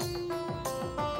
Música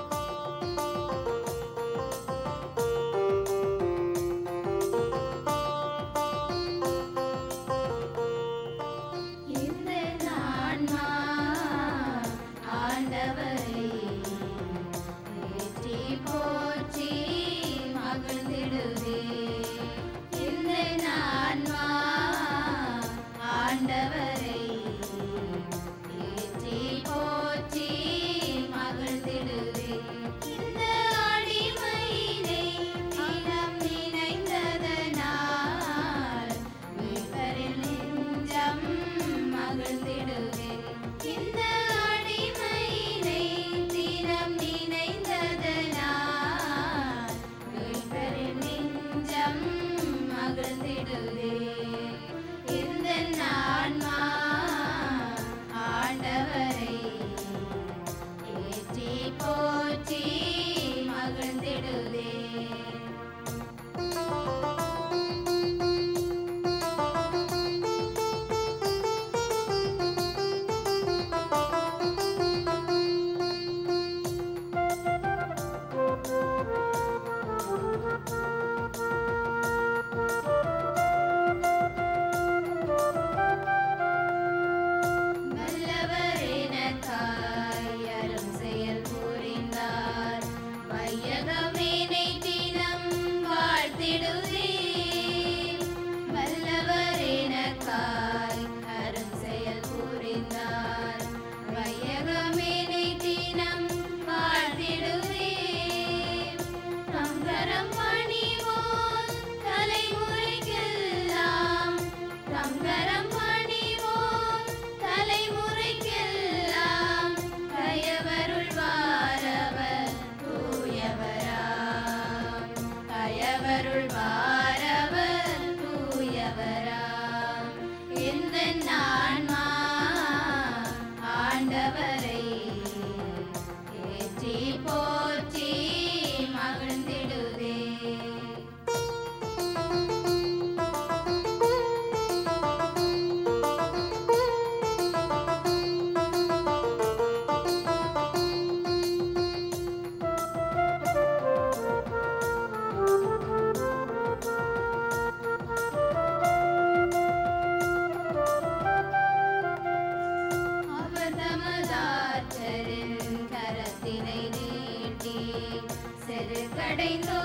dentro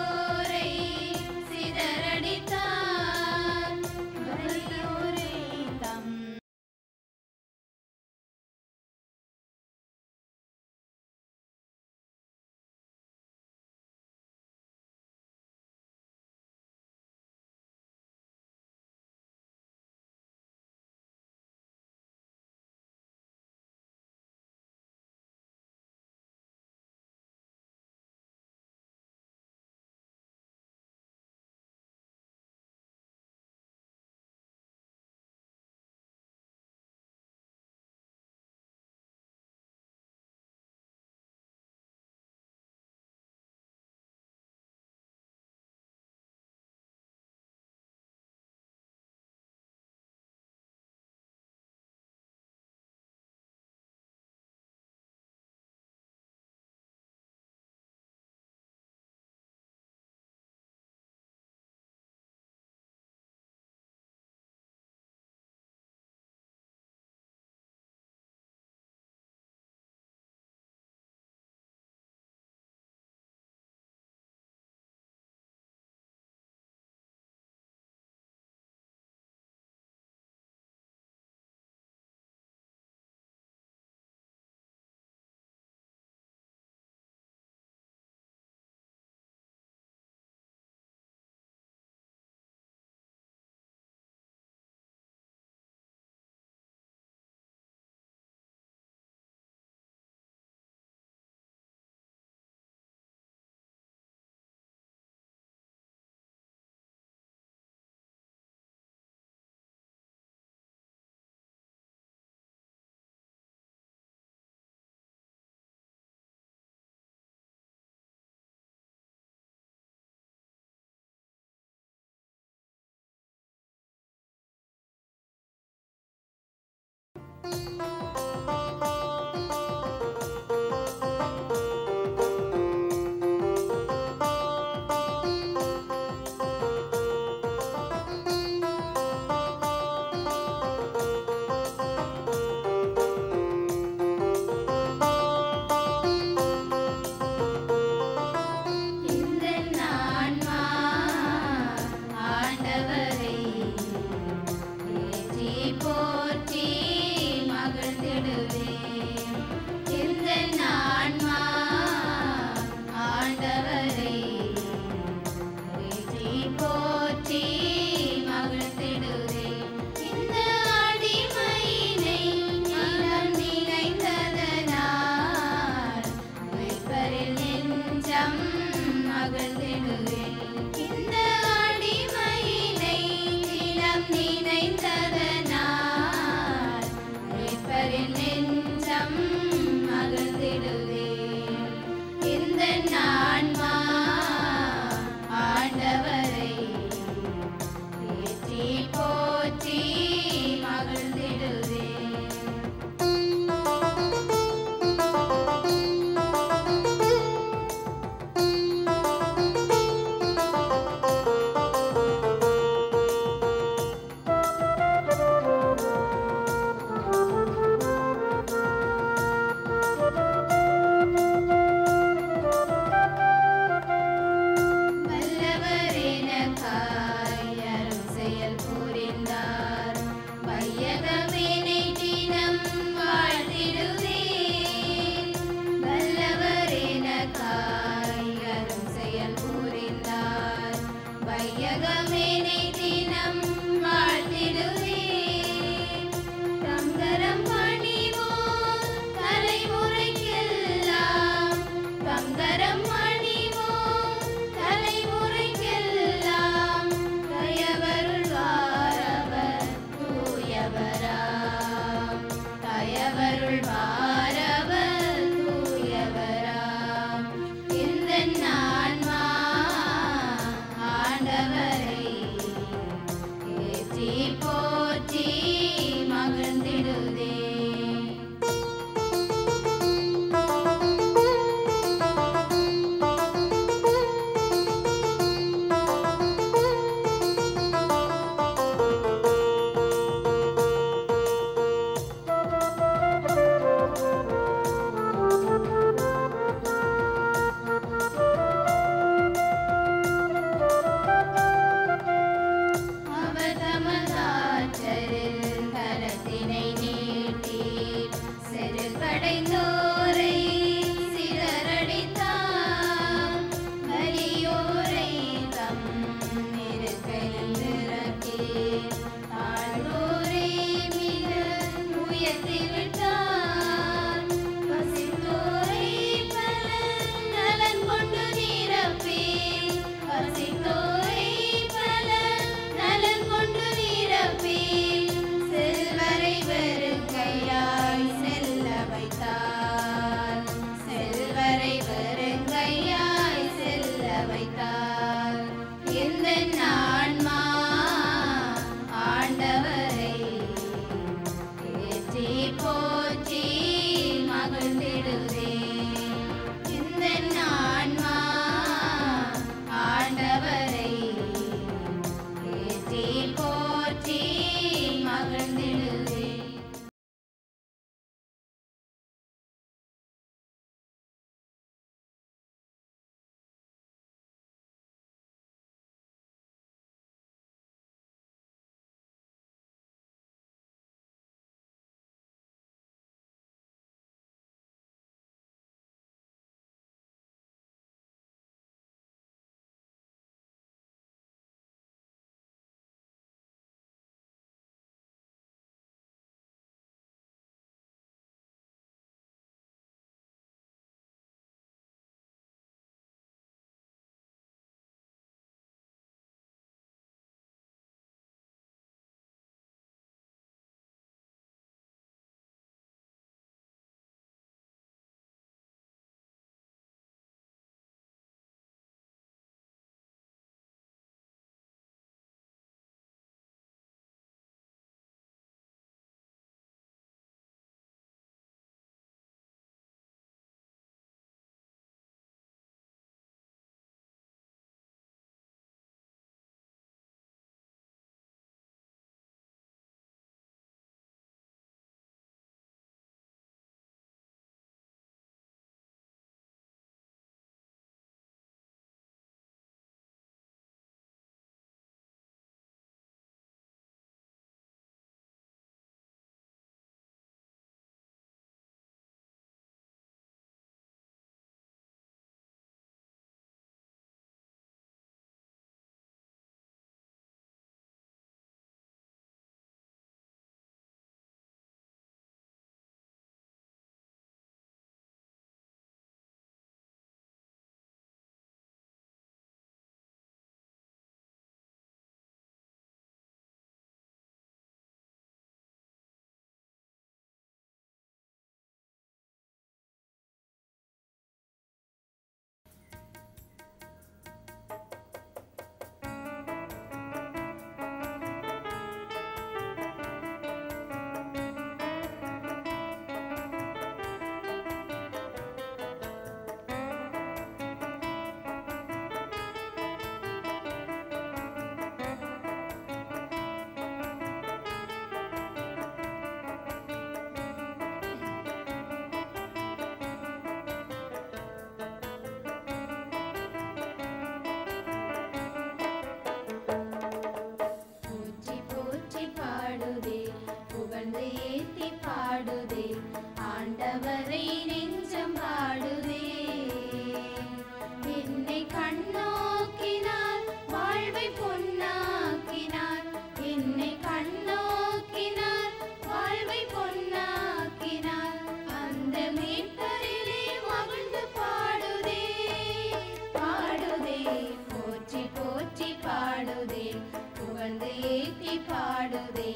தேத்தி பாடுதே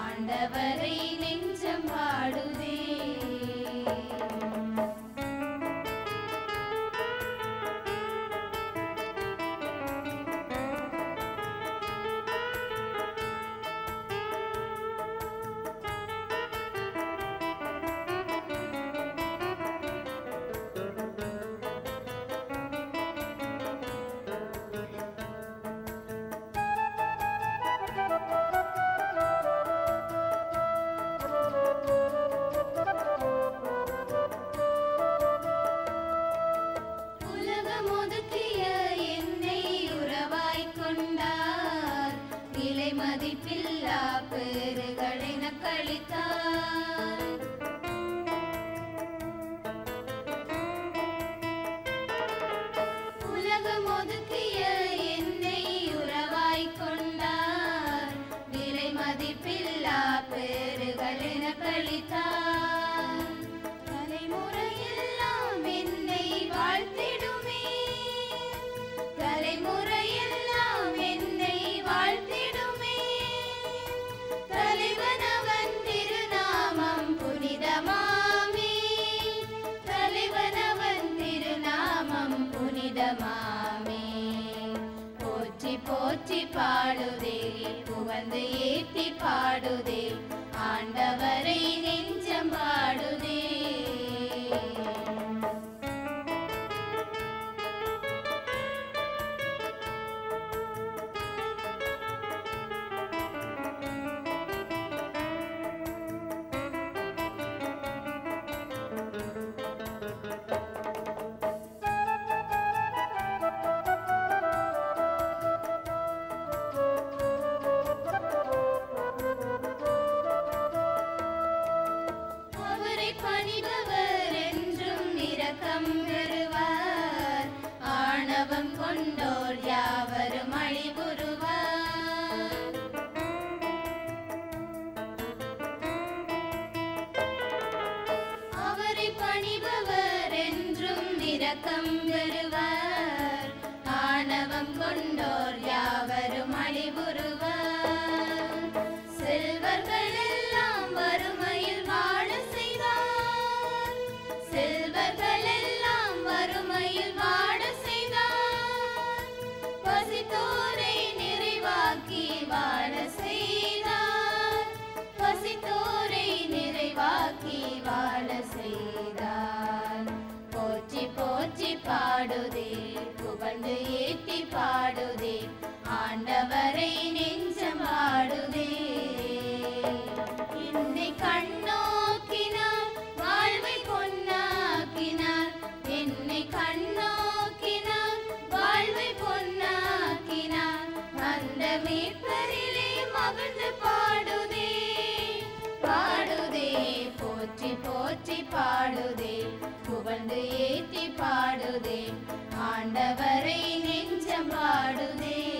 ஆண்டவரை நெஞ்சம் பாடுதே. செய்தார் போற்றி போற்றி பாடுதே புகழ்ந்து பாடுதேன் ஆண்டவரை நெஞ்சம் பாடுதேன்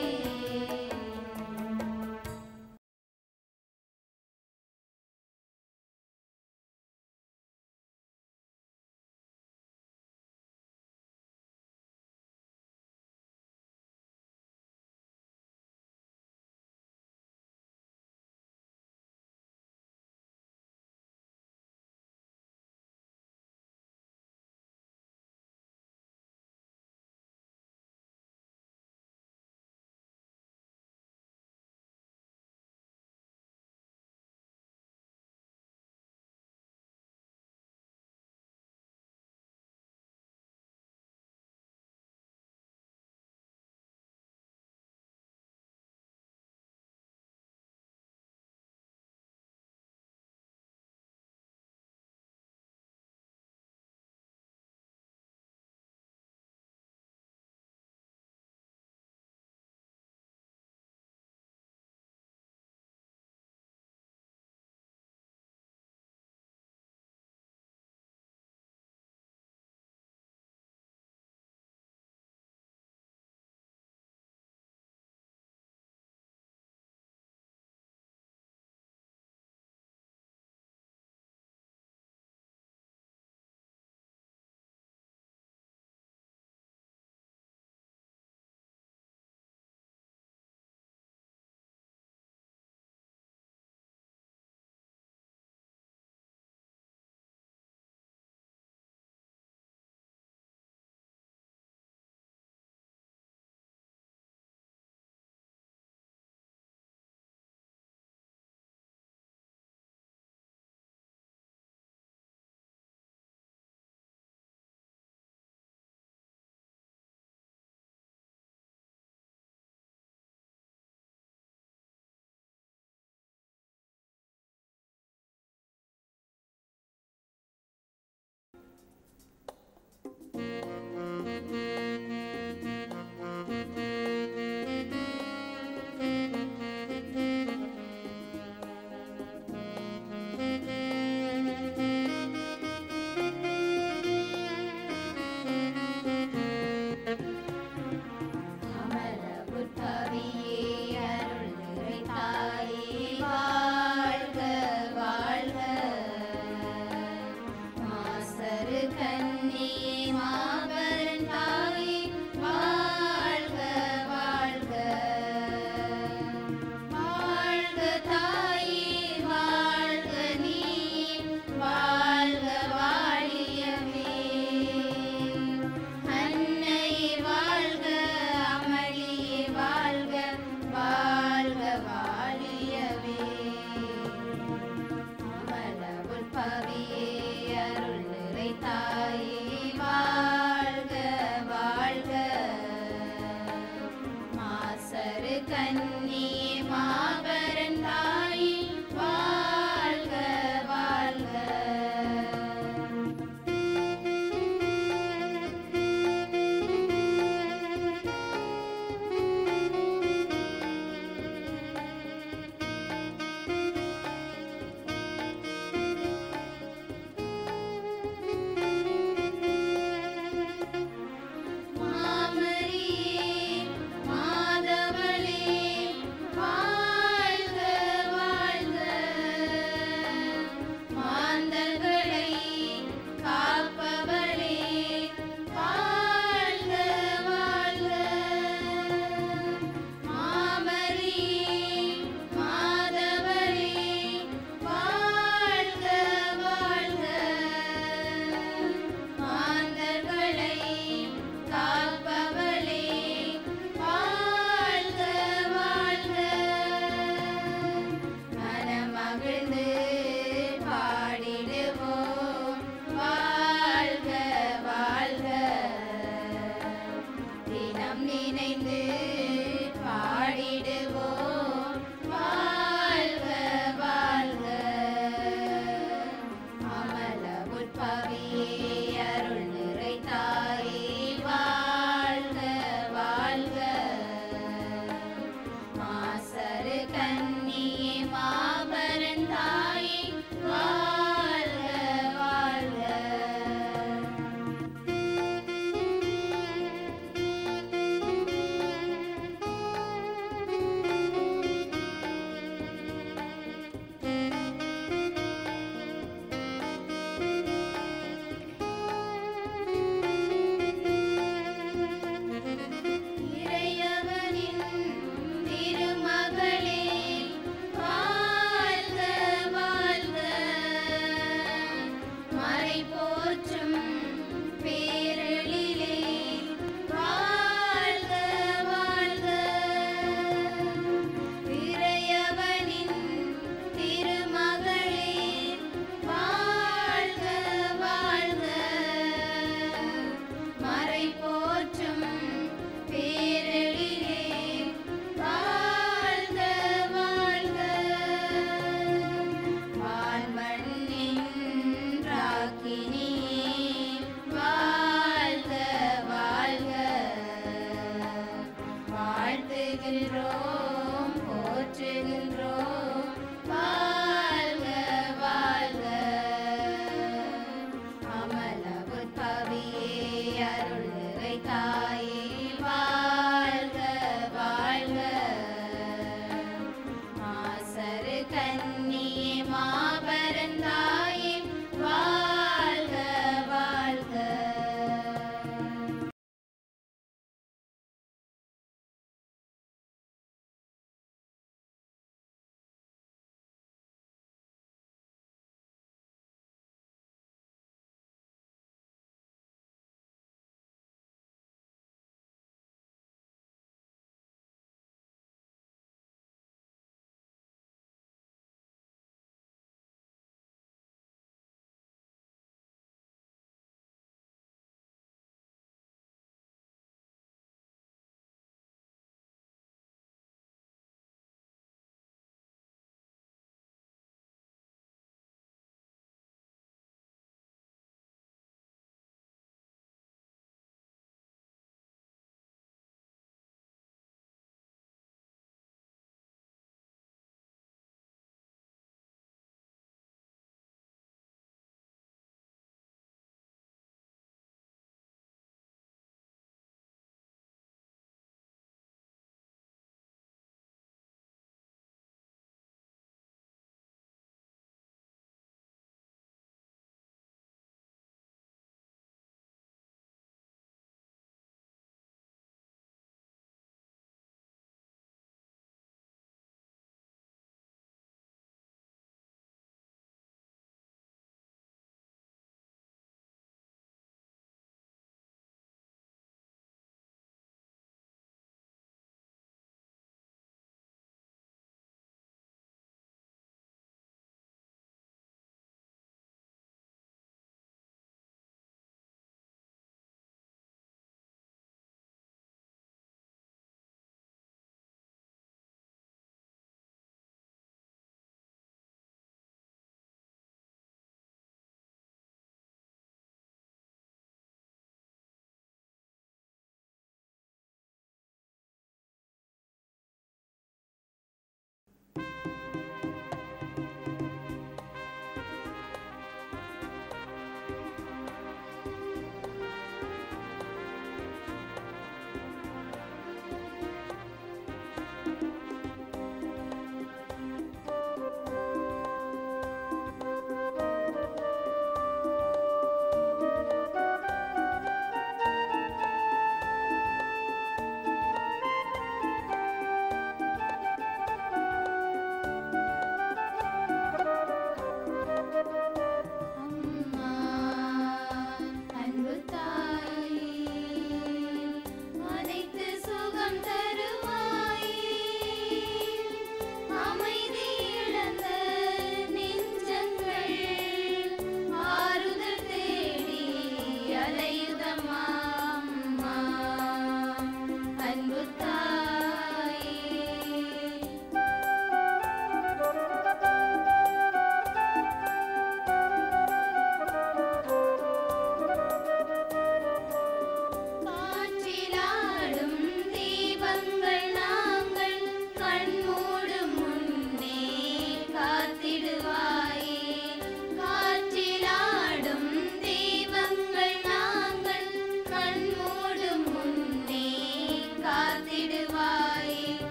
திடுவார்